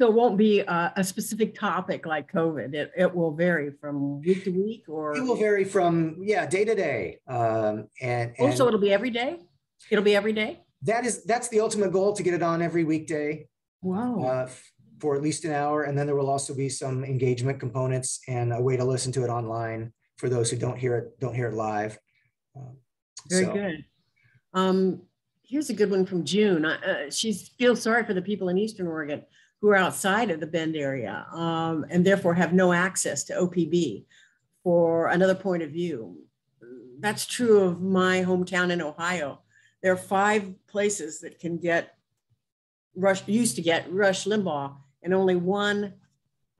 So it won't be a, a specific topic like COVID. It, it will vary from week to week, or it will vary from yeah day to day. Um, and, and also it'll be every day. It'll be every day. That is that's the ultimate goal to get it on every weekday. Wow. Uh, for at least an hour, and then there will also be some engagement components and a way to listen to it online for those who don't hear it don't hear it live. Um, very so. good. Um, here's a good one from June. Uh, she feels sorry for the people in Eastern Oregon who are outside of the Bend area um, and therefore have no access to OPB for another point of view. That's true of my hometown in Ohio. There are five places that can get Rush used to get Rush Limbaugh and only one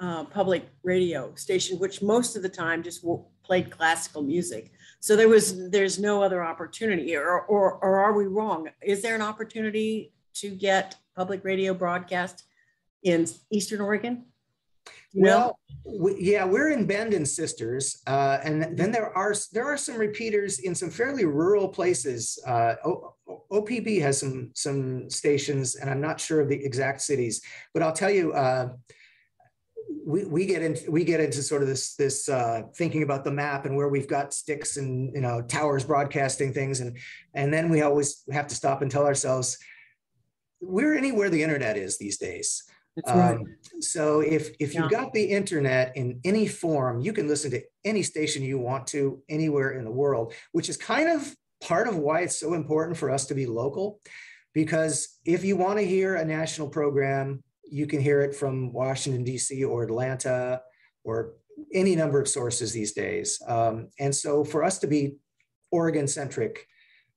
uh, public radio station, which most of the time just played classical music. So there was there's no other opportunity, or, or or are we wrong? Is there an opportunity to get public radio broadcast in Eastern Oregon? Well, we, yeah, we're in Bend and Sisters, uh, and then there are there are some repeaters in some fairly rural places. Uh, o, OPB has some some stations, and I'm not sure of the exact cities, but I'll tell you. Uh, we, we get into we get into sort of this this uh, thinking about the map and where we've got sticks and you know towers broadcasting things and and then we always have to stop and tell ourselves we're anywhere the internet is these days. Right. Um, so if if you've got the internet in any form, you can listen to any station you want to anywhere in the world, which is kind of part of why it's so important for us to be local. Because if you want to hear a national program, you can hear it from Washington, D.C. or Atlanta or any number of sources these days. Um, and so for us to be Oregon centric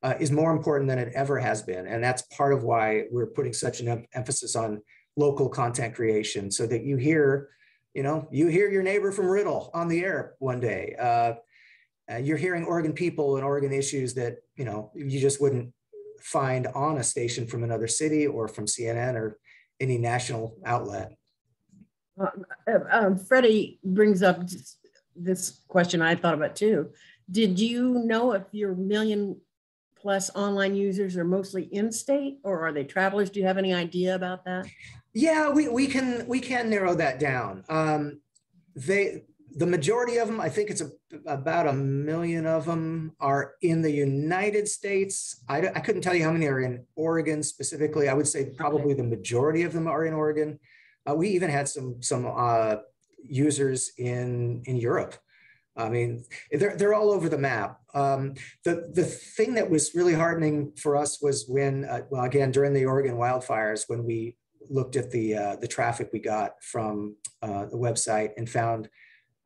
uh, is more important than it ever has been. And that's part of why we're putting such an em- emphasis on local content creation so that you hear, you know, you hear your neighbor from Riddle on the air one day. Uh, uh, you're hearing Oregon people and Oregon issues that, you know, you just wouldn't find on a station from another city or from CNN or any national outlet. Uh, um, Freddie brings up this question I thought about too. Did you know if your million plus online users are mostly in-state or are they travelers? Do you have any idea about that? Yeah, we, we can we can narrow that down. Um, they the majority of them, I think it's a, about a million of them, are in the United States. I, I couldn't tell you how many are in Oregon specifically. I would say probably the majority of them are in Oregon. Uh, we even had some some uh, users in in Europe. I mean, they're, they're all over the map. Um, the, the thing that was really heartening for us was when, uh, well, again, during the Oregon wildfires, when we looked at the, uh, the traffic we got from uh, the website and found,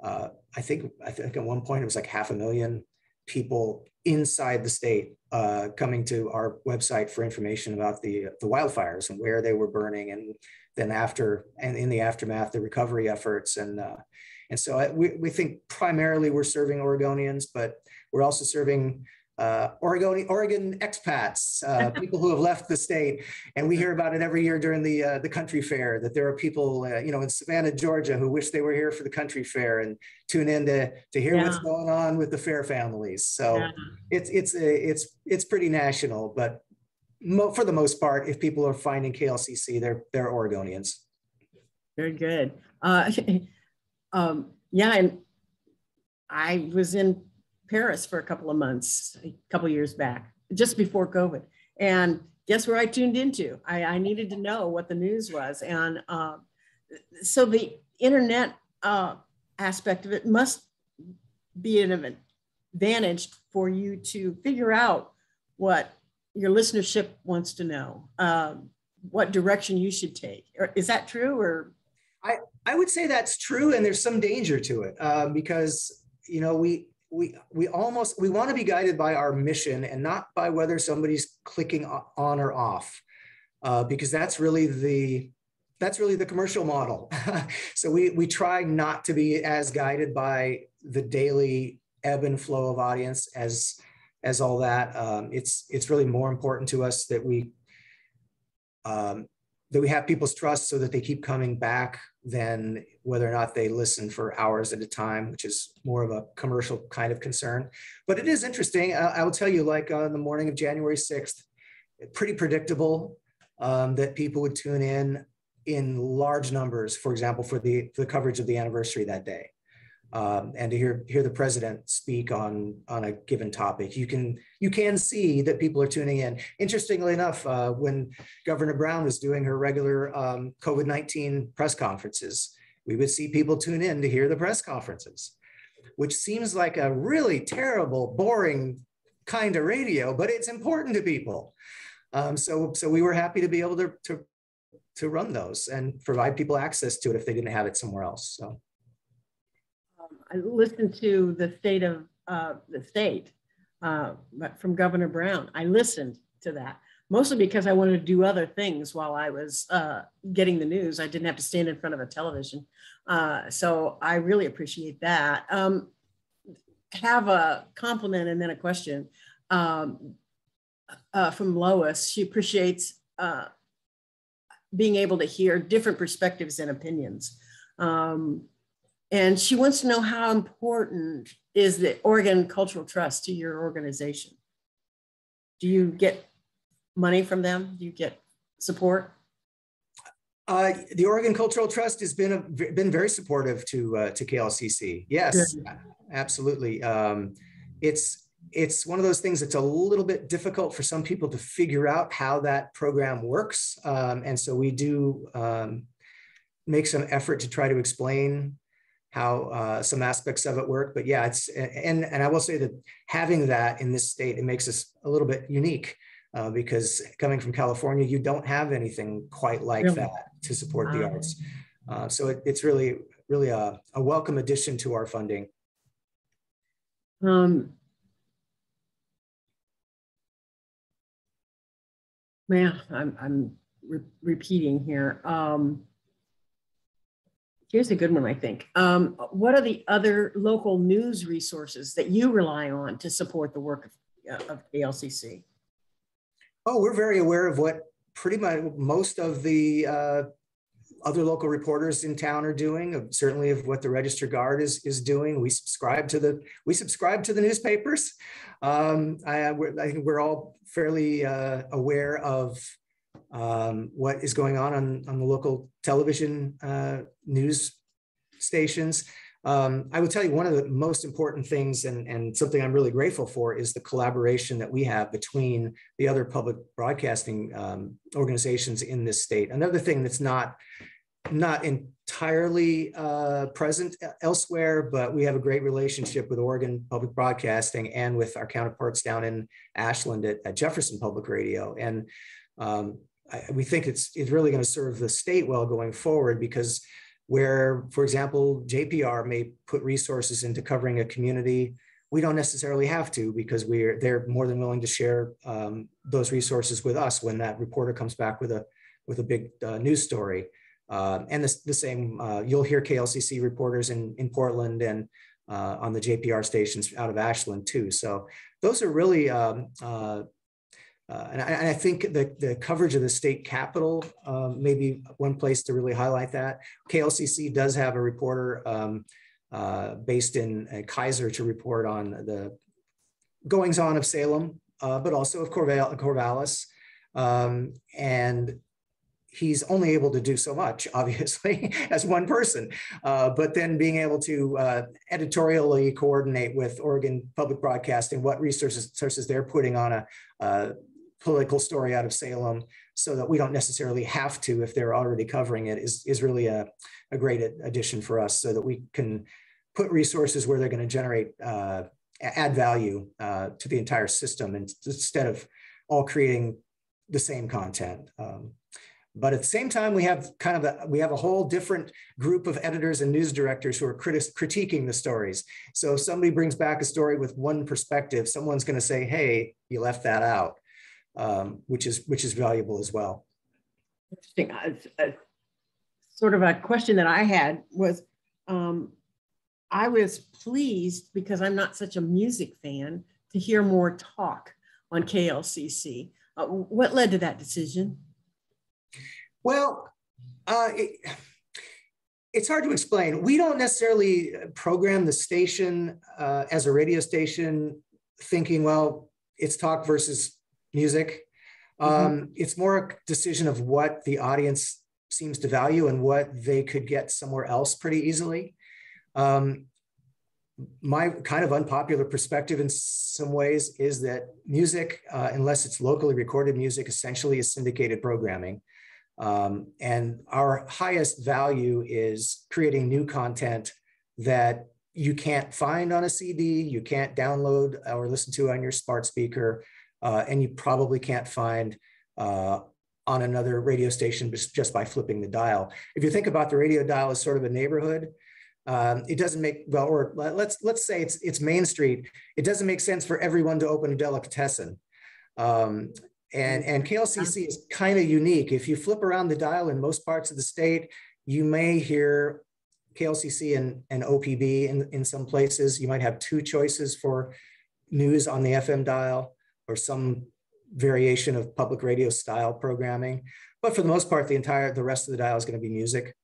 uh, I think, I think at one point it was like half a million people inside the state uh, coming to our website for information about the, the wildfires and where they were burning and then after and in the aftermath, the recovery efforts and uh, and so I, we, we think primarily we're serving Oregonians, but we're also serving uh, Oregon, Oregon expats, uh, [LAUGHS] people who have left the state, and we hear about it every year during the uh, the country fair. That there are people, uh, you know, in Savannah, Georgia, who wish they were here for the country fair and tune in to to hear yeah. what's going on with the fair families. So yeah. it's it's it's it's pretty national, but mo- for the most part, if people are finding KLCC, they're they're Oregonians. Very good. Uh, [LAUGHS] um, yeah, and I was in Paris for a couple of months, a couple years back, just before COVID. And guess where I tuned into? I, I needed to know what the news was. And uh, so the internet uh, aspect of it must be an advantage for you to figure out what your listenership wants to know, uh, what direction you should take. Is that true or? I, I would say that's true, and there's some danger to it um, because you know we we we almost we want to be guided by our mission and not by whether somebody's clicking on or off, uh, because that's really the that's really the commercial model. [LAUGHS] so we we try not to be as guided by the daily ebb and flow of audience as as all that. Um, it's it's really more important to us that we um, that we have people's trust so that they keep coming back than whether or not they listen for hours at a time, which is more of a commercial kind of concern. But it is interesting. I, I will tell you, like on the morning of January 6th, pretty predictable um, that people would tune in in large numbers, for example, for the, for the coverage of the anniversary that day um, and to hear hear the president speak on on a given topic. You can you can see that people are tuning in. Interestingly enough, uh, when Governor Brown was doing her regular um, COVID nineteen press conferences, we would see people tune in to hear the press conferences, which seems like a really terrible, boring kind of radio, but it's important to people. Um, so so we were happy to be able to, to to run those and provide people access to it if they didn't have it somewhere else. So. I listened to the state of uh, the state uh, from Governor Brown. I listened to that. Mostly because I wanted to do other things while I was uh, getting the news. I didn't have to stand in front of a television. Uh, so I really appreciate that. Um, have a compliment and then a question um, uh, from Lois. She appreciates uh, being able to hear different perspectives and opinions. Um, and she wants to know how important is the Oregon Cultural Trust to your organization? Do you get money from them? Do you get support? Uh, the Oregon Cultural Trust has been a, been very supportive to uh, to KLCC. Yes, Good. absolutely. Um, it's it's one of those things that's a little bit difficult for some people to figure out how that program works, um, and so we do um, make some effort to try to explain how uh, some aspects of it work. But yeah, it's and and I will say that having that in this state it makes us a little bit unique uh, because coming from California, you don't have anything quite like really? that to support wow. the arts. Uh, so it, it's really, really a, a, welcome addition to our funding. Um, man, I'm, I'm re repeating here. Um, here's a good one, I think. Um, what are the other local news resources that you rely on to support the work of, uh, of? Oh, we're very aware of what pretty much most of the uh, other local reporters in town are doing. certainly of what the Register Guard is is doing. We subscribe to the we subscribe to the newspapers. Um, I, I, think we're all fairly uh, aware of um, what is going on on, on the local television uh, news stations. Um, I would tell you one of the most important things and, and something I'm really grateful for is the collaboration that we have between the other public broadcasting um, organizations in this state. Another thing that's not not entirely uh, present elsewhere, but we have a great relationship with Oregon Public Broadcasting and with our counterparts down in Ashland at, at Jefferson Public Radio. And um, I, we think it's, it's really going to serve the state well going forward because where, for example, JPR may put resources into covering a community. We don't necessarily have to because we're they're more than willing to share um, those resources with us when that reporter comes back with a with a big uh, news story. Um, and the, the same, uh, you'll hear KLCC reporters in, in Portland and uh, on the JPR stations out of Ashland too. So those are really um, uh, and, I, and, I, think the, the coverage of the state capital um, may be one place to really highlight that. KLCC does have a reporter um, uh, based in uh, Keizer to report on the goings on of Salem, uh, but also of Corval Corvallis. Um, and he's only able to do so much, [LAUGHS] obviously, as one person. Uh, but then being able to uh, editorially coordinate with Oregon Public Broadcasting what resources, resources they're putting on a, uh, political story out of Salem so that we don't necessarily have to if they're already covering it is, is really a, a great addition for us so that we can put resources where they're going to generate uh, add value uh, to the entire system instead of all creating the same content. Um, but at the same time, we have kind of a, we have a whole different group of editors and news directors who are criti- critiquing the stories. So if somebody brings back a story with one perspective, someone's going to say, "Hey, you left that out." Um, which is which is valuable as well. Interesting. Uh, uh, sort of a question that I had was, um, I was pleased because I'm not such a music fan to hear more talk on KLCC. Uh, what led to that decision? Well, uh, it, it's hard to explain. We don't necessarily program the station uh, as a radio station thinking, well, it's talk versus music. Mm-hmm. Um, it's more a decision of what the audience seems to value and what they could get somewhere else pretty easily. Um, my kind of unpopular perspective in some ways is that music, uh, unless it's locally recorded music, essentially is syndicated programming. Um, and our highest value is creating new content that you can't find on a CD, you can't download or listen to on your smart speaker, uh, and you probably can't find uh, on another radio station just by flipping the dial. If you think about the radio dial as sort of a neighborhood, um, it doesn't make well, or let's let's say it's it's Main Street. It doesn't make sense for everyone to open a delicatessen. Um, And, and KLCC is kind of unique. If you flip around the dial in most parts of the state, you may hear KLCC and, and OPB in, in some places. You might have two choices for news on the FM dial or some variation of public radio style programming. But for the most part, the entire, the rest of the dial is going to be music.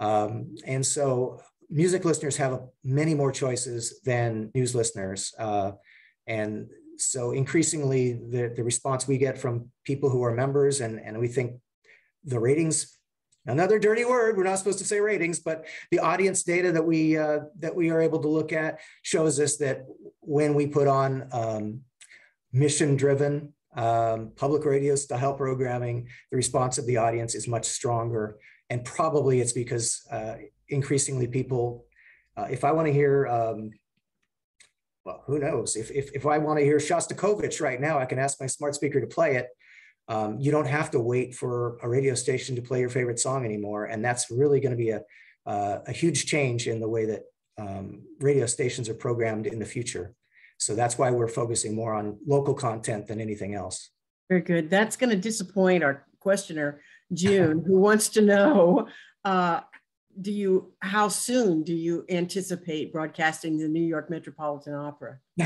Um, and so music listeners have many more choices than news listeners. Uh, and so increasingly the, the response we get from people who are members and, and we think the ratings another dirty word we're not supposed to say ratings but the audience data that we uh, that we are able to look at shows us that when we put on um, mission driven um, public radio style programming the response of the audience is much stronger and probably it's because uh, increasingly people uh, if i want to hear um, well, who knows? If, if, if I want to hear Shostakovich right now, I can ask my smart speaker to play it. Um, you don't have to wait for a radio station to play your favorite song anymore. And that's really going to be a, uh, a huge change in the way that um, radio stations are programmed in the future. So that's why we're focusing more on local content than anything else. Very good. That's going to disappoint our questioner, [LAUGHS] June, who wants to know uh, do you how soon do you anticipate broadcasting the New York Metropolitan Opera? [LAUGHS]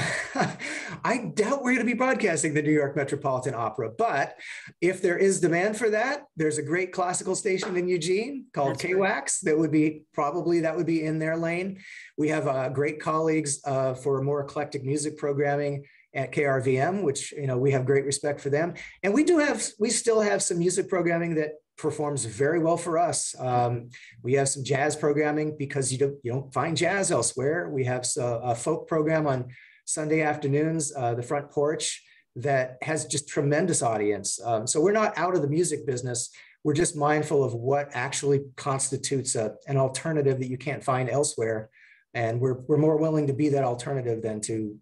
I doubt we're going to be broadcasting the New York Metropolitan Opera, but if there is demand for that, there's a great classical station in Eugene called KWAX right. that would be probably that would be in their lane. We have uh, great colleagues uh, for more eclectic music programming at KRVM, which you know we have great respect for them, and we do have we still have some music programming that performs very well for us. Um, we have some jazz programming because you don't, you don't find jazz elsewhere. We have a, a folk program on Sunday afternoons, uh, the front porch that has just tremendous audience. Um, so we're not out of the music business. We're just mindful of what actually constitutes a, an alternative that you can't find elsewhere. And we're, we're more willing to be that alternative than to,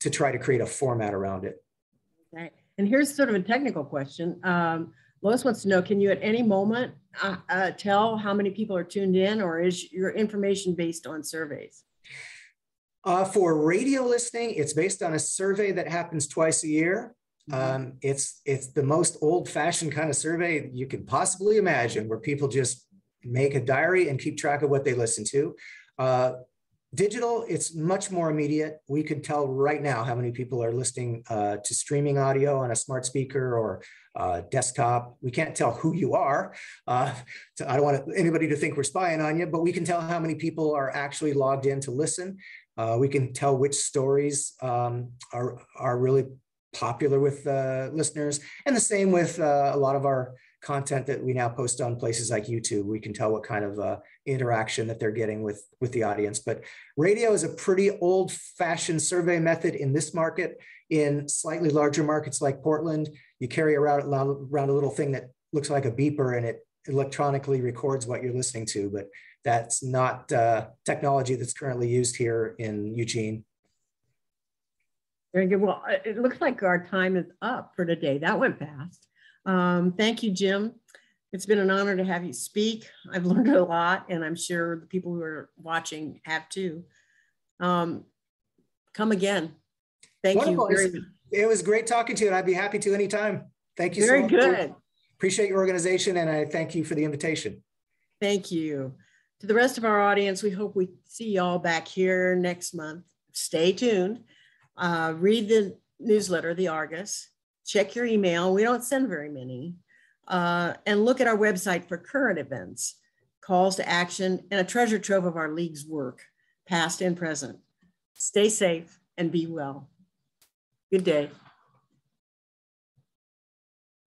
to try to create a format around it. Okay. And here's sort of a technical question. Um, Lois wants to know, can you at any moment uh, uh, tell how many people are tuned in or is your information based on surveys? Uh, for radio listening, it's based on a survey that happens twice a year. Mm-hmm. Um, it's it's the most old-fashioned kind of survey you can possibly imagine, where people just make a diary and keep track of what they listen to. Uh, digital, it's much more immediate. We could tell right now how many people are listening uh, to streaming audio on a smart speaker or uh, desktop. We can't tell who you are. Uh, I don't want anybody to think we're spying on you, but we can tell how many people are actually logged in to listen. Uh, we can tell which stories um, are, are really popular with uh, listeners. And the same with uh, a lot of our content that we now post on places like YouTube. We can tell what kind of uh, interaction that they're getting with, with the audience. But radio is a pretty old fashioned survey method in this market. In slightly larger markets like Portland, you carry around, around a little thing that looks like a beeper and it electronically records what you're listening to. But that's not uh, technology that's currently used here in Eugene. Very good. Well, it looks like our time is up for today. That went fast. Um, thank you, Jim. It's been an honor to have you speak. I've learned a lot, and I'm sure the people who are watching have too. Um, come again. Thank Wonderful. you very much. It was great talking to you, and I'd be happy to anytime. Thank you very so much. good. Appreciate your organization, and I thank you for the invitation. Thank you. To the rest of our audience, we hope we see y'all back here next month. Stay tuned. Uh, read the newsletter, The Argus. Check your email. We don't send very many. Uh, and look at our website for current events, calls to action, and a treasure trove of our league's work, past and present. Stay safe and be well. Good day.